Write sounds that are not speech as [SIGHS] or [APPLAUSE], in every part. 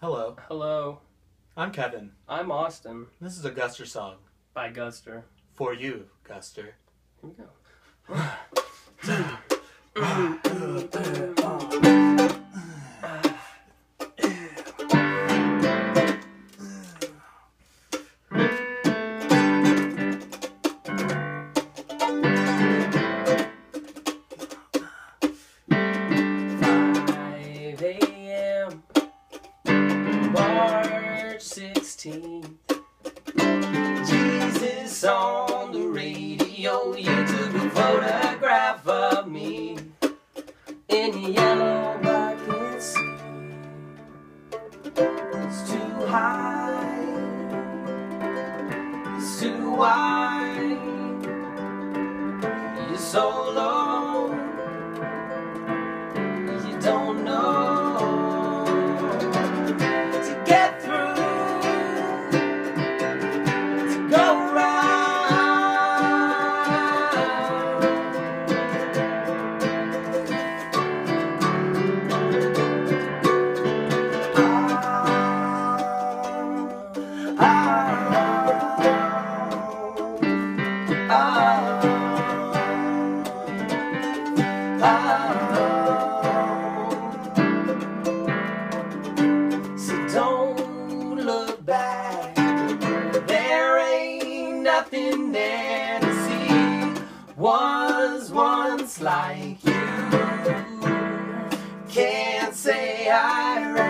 Hello, Hello, I'm Kevin. I'm Austin This is a Guster song. by Guster. For you, Guster. Here we go. [SIGHS] Five a.m. 16. Jesus on the radio, you took a photograph of me in yellow bucket It's too high, it's too wide, you're so low. Nothing there to see. Was once like you. Can't say I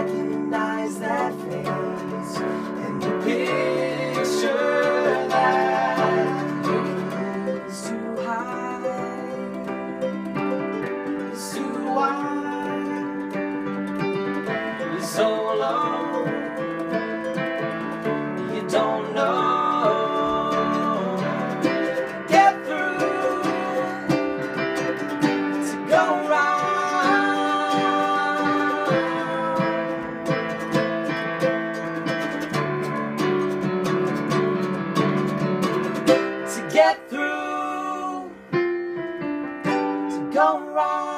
go round.